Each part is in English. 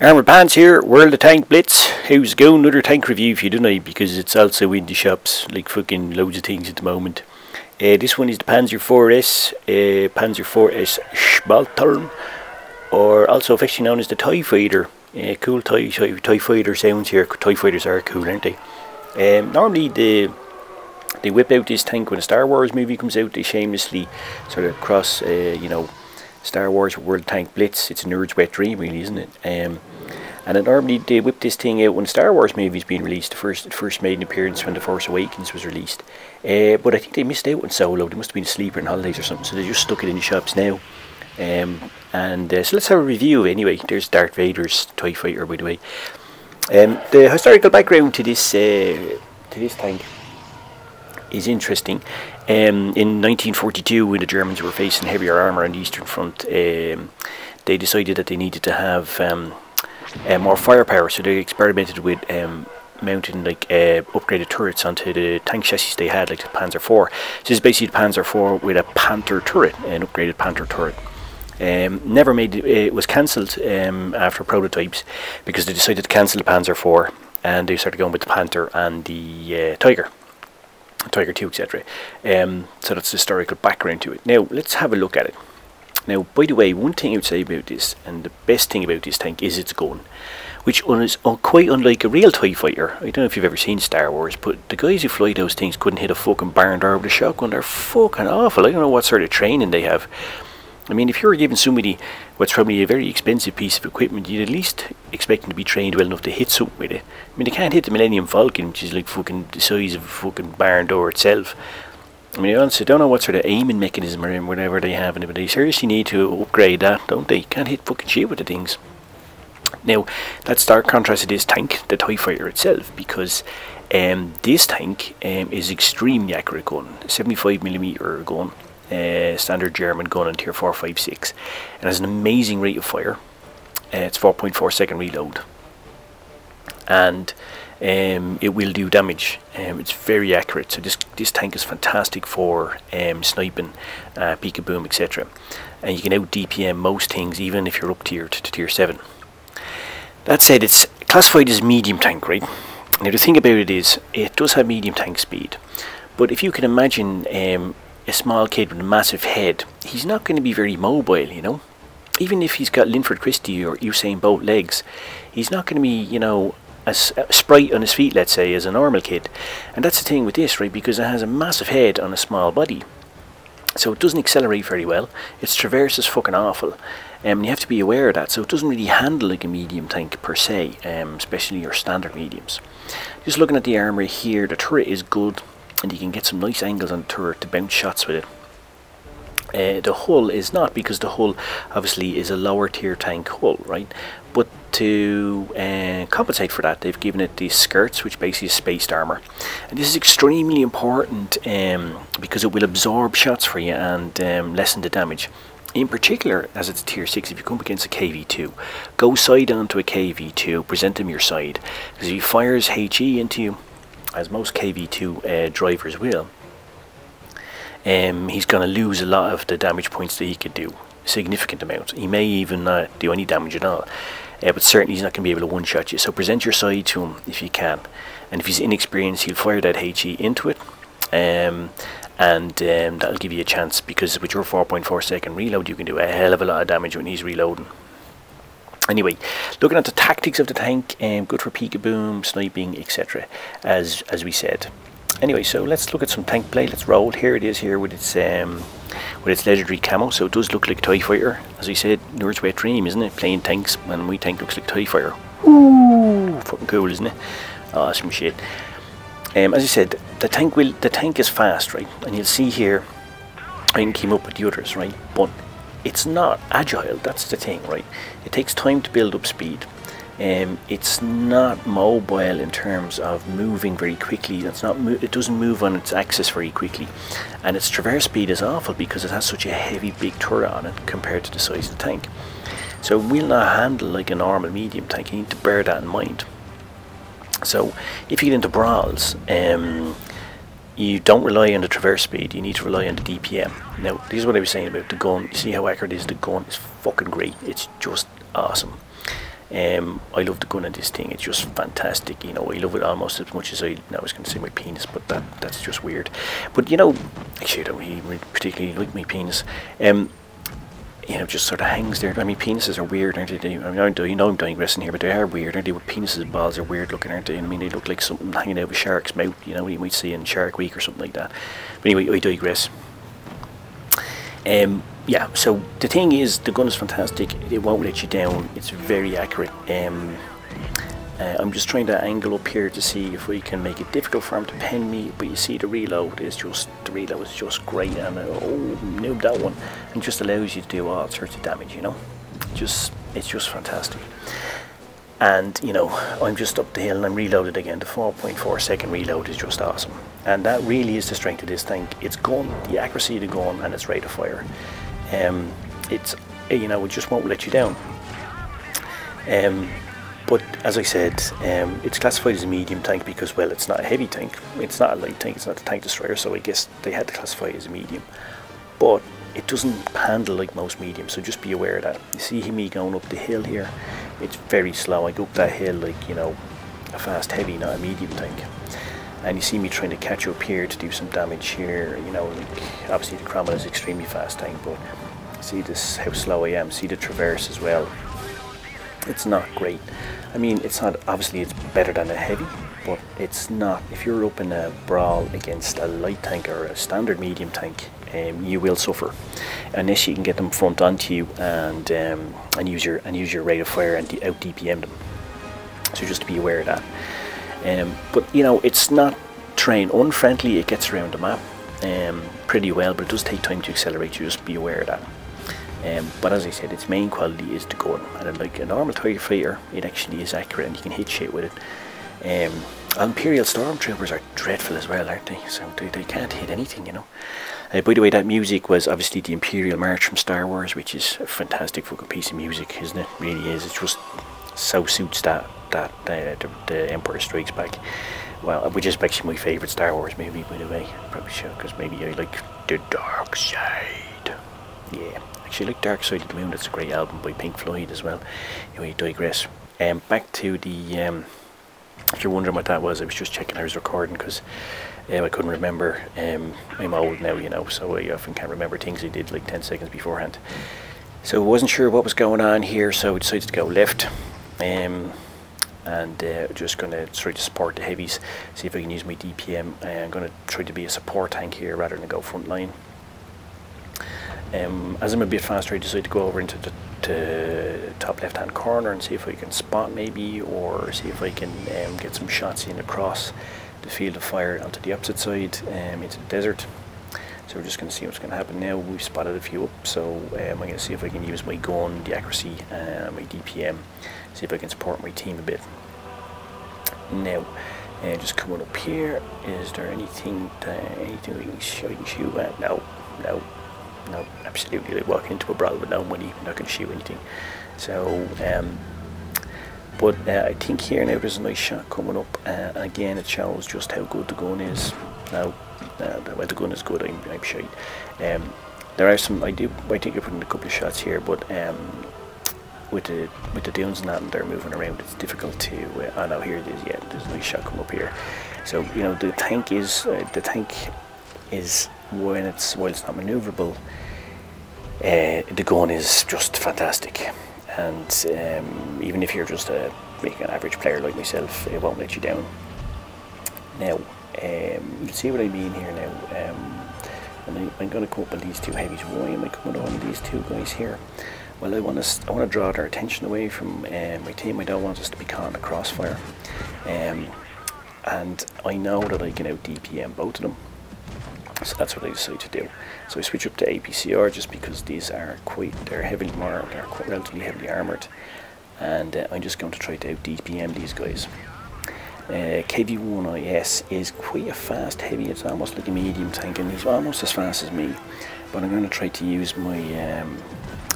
Armoured Pantz here, World of Tank Blitz. How's it going? Another tank review for you tonight because it's also in the shops, like fucking loads of things at the moment. Uh, this one is the Panzer 4S, uh, Panzer 4S Schmalturm, or also officially known as the TIE Fighter. Uh, cool TIE, TIE Fighter sounds here. TIE Fighters are cool, aren't they? Um, normally the they whip out this tank when a Star Wars movie comes out. They shamelessly sort of cross, uh, you know, Star Wars World Tank Blitz. It's a nerd's wet dream, really, isn't it? Um, and it normally they whip this thing out when Star Wars movie's been released. The first it first made an appearance when The Force Awakens was released. Uh, but I think they missed out on Solo. They must have been asleep in holidays or something, so they just stuck it in the shops now. Um, and uh, so let's have a review anyway. There's Darth Vader's TIE Fighter, by the way. Um, the historical background to this uh, to this tank is interesting. Um, in 1942, when the Germans were facing heavier armour on the Eastern Front, um, they decided that they needed to have um, uh, more firepower, so they experimented with um, mounting like uh, upgraded turrets onto the tank chassis they had, like the Panzer IV. So this is basically the Panzer IV with a Panther turret, an upgraded Panther turret. Um, never made it was cancelled um, after prototypes because they decided to cancel the Panzer IV and they started going with the Panther and the uh, Tiger. Tiger 2, etc. Um, so that's the historical background to it. Now, let's have a look at it. Now, by the way, one thing I would say about this, and the best thing about this tank, is its gun, which is quite unlike a real TIE fighter. I don't know if you've ever seen Star Wars, but the guys who fly those things couldn't hit a fucking barn door with a shotgun. They're fucking awful. I don't know what sort of training they have. I mean, if you were giving somebody what's probably a very expensive piece of equipment, you'd at least expect them to be trained well enough to hit something with it. I mean, they can't hit the Millennium Falcon, which is like fucking the size of a fucking barn door itself. I mean, honestly, don't know what sort of aiming mechanism or whatever they have in it, but they seriously need to upgrade that, don't they? Can't hit fucking shit with the things. Now, that's stark contrast to this tank, the TIE Fighter itself, because um, this tank um, is extremely accurate gun, 75mm gun, uh, standard German gun on tier 456 and has an amazing rate of fire uh, it's 4.4 second reload and um, it will do damage. Um, it's very accurate. So this this tank is fantastic for um, sniping uh, peekaboo etc and you can out DPM most things even if you're up tiered to tier 7 that said it's classified as medium tank right? Now the thing about it is it does have medium tank speed. But if you can imagine um, a small kid with a massive head, he's not going to be very mobile, you know. Even if he's got Linford Christie or Usain Bolt legs, he's not going to be, you know, as sprite on his feet, let's say, as a normal kid. And that's the thing with this, right, because it has a massive head on a small body. So it doesn't accelerate very well. Its traverse is fucking awful. Um, you have to be aware of that. So it doesn't really handle like a medium tank per se, um, especially your standard mediums. Just looking at the armour here, the turret is good and you can get some nice angles on the turret to bounce shots with it. Uh, the hull is not because the hull obviously is a lower tier tank hull, right? But to uh, compensate for that, they've given it these skirts, which basically is spaced armor, and this is extremely important um, because it will absorb shots for you and um, lessen the damage. In particular, as it's tier 6, if you come against a KV2, go side on to a KV2, present them your side, because if he fires HE into you, as most KV2 uh, drivers will, um, he's going to lose a lot of the damage points that he could do. Significant amount. He may even not do any damage at all. Uh, but certainly he's not going to be able to one-shot you. So present your side to him if you can. And if he's inexperienced, he'll fire that HE into it. Um, and um, that'll give you a chance because with your 4.4 second reload you can do a hell of a lot of damage when he's reloading. Anyway, looking at the tactics of the tank, um, good for peekaboo, sniping, etc. As as we said. Anyway, so let's look at some tank play. Let's roll. Here it is here with its um, with its legendary camo. So it does look like a TIE fighter. As we said, Nerd's wet dream, isn't it? Playing tanks, and my tank looks like a TIE fighter. Ooh, fucking cool, isn't it? Awesome shit. Um, as I said, the tank will the tank is fast, right? And you'll see here, I can keep up with the others, right? But it's not agile that's the thing right it takes time to build up speed um, it's not mobile in terms of moving very quickly it's not it doesn't move on its axis very quickly and its traverse speed is awful because it has such a heavy big turret on it compared to the size of the tank so it will not handle like a normal medium tank you need to bear that in mind so if you get into brawls um, you don't rely on the traverse speed, you need to rely on the DPM. Now, this is what I was saying about the gun. You see how accurate it is? The gun is fucking great. It's just awesome. Um, I love the gun in this thing. It's just fantastic. You know, I love it almost as much as I. I was going to say my penis, but that that's just weird. But you know, actually, I don't particularly like my penis. Um, you know, just sort of hangs there. I mean, penises are weird, aren't they? I mean, you know I'm digressing here, but they are weird, aren't they? With penises and balls are weird looking, aren't they? I mean, they look like something hanging out of a shark's mouth, you know, you might see in Shark Week or something like that. But anyway, I digress. Um, yeah, so the thing is, the gun is fantastic. It won't let you down. It's very accurate. Um, uh, I'm just trying to angle up here to see if we can make it difficult for him to pen me. But you see, the reload is just the reload is just great, and uh, oh, noob that one, and just allows you to do all sorts of damage. You know, just it's just fantastic. And you know, I'm just up the hill and I'm reloaded again. The 4.4 second reload is just awesome, and that really is the strength of this thing. It's gun, the accuracy of the gun, and its rate of fire. Um, it's you know, it just won't let you down. Um, but as I said, um, it's classified as a medium tank because, well, it's not a heavy tank. It's not a light tank. It's not a tank destroyer. So I guess they had to classify it as a medium. But it doesn't handle like most mediums. So just be aware of that. You see me going up the hill here. It's very slow. I go up that hill like you know, a fast heavy, not a medium tank. And you see me trying to catch up here to do some damage here. You know, like obviously the Cromwell is extremely fast tank, but see this how slow I am. See the traverse as well it's not great. I mean, it's not obviously it's better than a heavy, but it's not. If you're up in a brawl against a light tank or a standard medium tank, um, you will suffer unless you can get them front onto you and um, and use your and use your rate of fire and out DPM them. So just to be aware of that. Um, but you know, it's not train unfriendly. It gets around the map um, pretty well, but it does take time to accelerate. You just be aware of that. Um, but as I said, its main quality is the gun, and like a normal Tiger Fighter, it actually is accurate and you can hit shit with it. Um, Imperial Stormtroopers are dreadful as well, aren't they? So they, they can't hit anything, you know. Uh, by the way, that music was obviously the Imperial March from Star Wars, which is a fantastic fucking piece of music, isn't it? it really is. It just so suits that that uh, the, the Empire Strikes Back. Well, which is actually my favourite Star Wars movie, by the way. Probably should, because maybe I like the dark side. Yeah. Actually, like Dark Side of the Moon, that's a great album by Pink Floyd as well. Anyway, digress. Um, back to the. Um, if you're wondering what that was, I was just checking I was recording because um, I couldn't remember. Um, I'm old now, you know, so I often can't remember things I did like 10 seconds beforehand. So I wasn't sure what was going on here, so I decided to go left. Um, and uh, just going to try to support the heavies, see if I can use my DPM. Uh, I'm going to try to be a support tank here rather than go front line. Um, as I'm a bit faster, I decide to go over into the to top left hand corner and see if I can spot maybe or see if I can um, get some shots in across the field of fire onto the opposite side um, into the desert. So we're just going to see what's going to happen now. We've spotted a few up, so um, I'm going to see if I can use my gun, the accuracy, uh, my DPM, see if I can support my team a bit. Now, uh, just coming up here, is there anything, that, anything we can shoot at? No, no, no, absolutely like walking into a brawl with no money, not going to shoot anything. So, um, but uh, I think here now there's a nice shot coming up. Uh, again, it shows just how good the gun is. Now, uh, well, the gun is good. I'm, I'm sure. Um, there are some. I do. I think I put in a couple of shots here, but um, with the with the dunes and that, and they're moving around, it's difficult to. Uh, oh here it is. Yeah, there's a nice shot come up here. So you know the tank is uh, the tank is when it's while it's not maneuverable uh, the gun is just fantastic. And um, even if you're just a an average player like myself it won't let you down. Now um, you see what I mean here now? Um, and I, am going to come up with these two heavies. Why am I coming on these two guys here? Well I want to I want to draw their attention away from uh, my team. I don't want us to be caught in a crossfire. Um, and I know that I can out DPM both of them so that's what I decided to do. So I switch up to APCR just because these are quite, they're heavily more, they're quite relatively heavily armoured. And uh, I'm just going to try to out DPM these guys. Uh, KV-1S is quite a fast heavy, it's almost like a medium tank and he's almost as fast as me. But I'm going to try to use my um,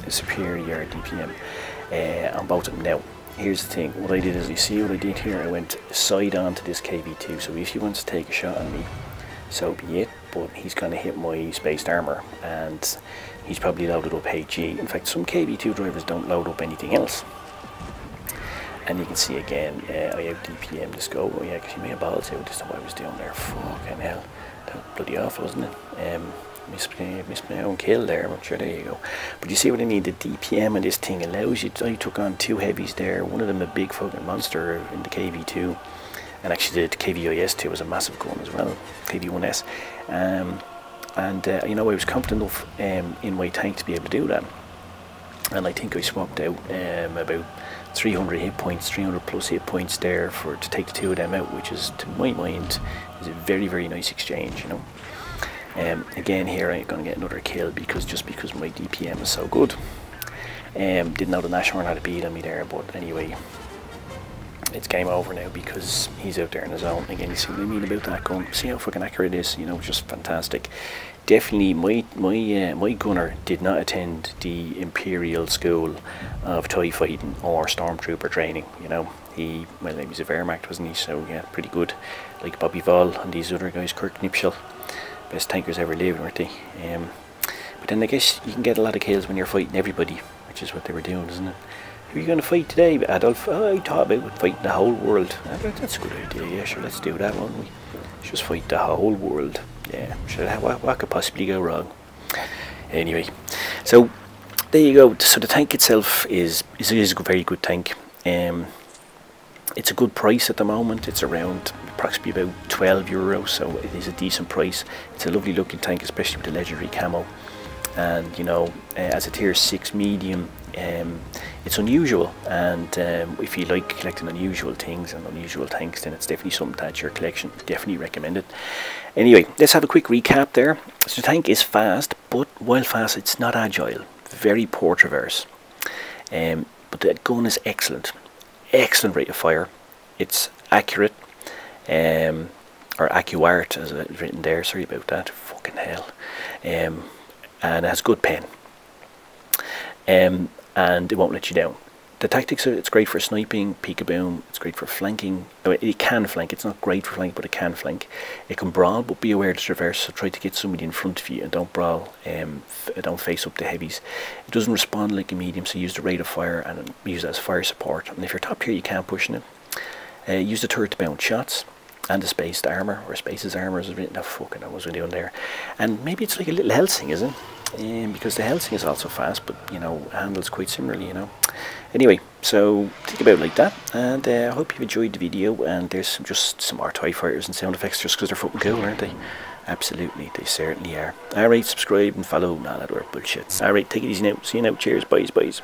superior DPM uh, on both of them now. Here's the thing, what I did is, you see what I did here, I went side on to this KV2, so if he wants to take a shot on me, so be it, but he's going to hit my spaced armour and he's probably loaded up HE. In fact, some KV2 drivers don't load up anything else. and you can see again, uh, I out DPM this go. Oh yeah, because he made balls out. This is what I was doing there. Fucking hell, that was bloody awful, wasn't it? Um, missed missed my own kill there, but sure, there you go. But you see what I mean? The DPM on this thing allows you. To, I took on two heavies there. One of them a big fucking monster in the KV2, and actually the KVIS2 was a massive gun as well, KV1S. Um, and uh, you know I was confident enough um, in my tank to be able to do that. And I think I swapped out um, about 300 hit points 300 plus hit points there for to take the two of them out which is to my mind is a very very nice exchange you know. Um, again here I'm going to get another kill because just because my DPM is so good. Um, didn't know the Nashorn had a beat on me there but anyway it's game over now because he's out there in his own. Again, you see what I mean about that gun. See how fucking accurate it is. You know, just fantastic. Definitely, my my uh, my gunner did not attend the Imperial School of TIE Fighting or Stormtrooper training. You know, he well, he was a Wehrmacht, wasn't he? So yeah, pretty good. Like Bobby Woll and these other guys, Kurt Knispel, best tankers ever lived, weren't they? Um, but then I guess you can get a lot of kills when you're fighting everybody, which is what they were doing, isn't it? Who are you going to fight today, Adolf? Oh, I thought about fighting the whole world. That's a good idea, yeah, sure, let's do that, won't we? Just fight the whole world. Yeah, sure, what, what could possibly go wrong? Anyway, so there you go. So the tank itself is, is, is a very good tank. Um, it's a good price at the moment. It's around approximately about 12 euros, so it is a decent price. It's a lovely looking tank, especially with the legendary camo. And you know, uh, as a tier 6 medium, um, it's unusual and um, if you like collecting unusual things and unusual tanks then it's definitely something to your collection definitely recommend it anyway let's have a quick recap there. So the tank is fast but while fast it's not agile. Very poor traverse. Um, but the gun is excellent. Excellent rate of fire. It's accurate. Um, or accurate as it's written there. Sorry about that. Fucking hell. Um, and it has good pen. Um, and it won't let you down. The tactics, it's great for sniping, peekaboo, it's great for flanking. I mean, it can flank, it's not great for flanking, but it can flank. It can brawl, but be aware to reverse, so try to get somebody in front of you and don't brawl, um, don't face up the heavies. It doesn't respond like a medium, so use the rate of fire and use it as fire support. And if you're top tier, you can't push in it. Uh, use the turret to bounce shots and the spaced armor or spaces armor is written. Oh, fucking, I was doing there. And maybe it's like a little Helsing, isn't it? Um, because the Helsing is also fast, but you know handles quite similarly. You know. Anyway, so think about like that, and uh, I hope you've enjoyed the video. And there's just some more TIE Fighters and sound effects just because they're fucking cool, aren't they? Absolutely, they certainly are. Alright, subscribe and follow. Nah, that work bullshit. Alright, take it easy now. See you now. Cheers, boys, boys.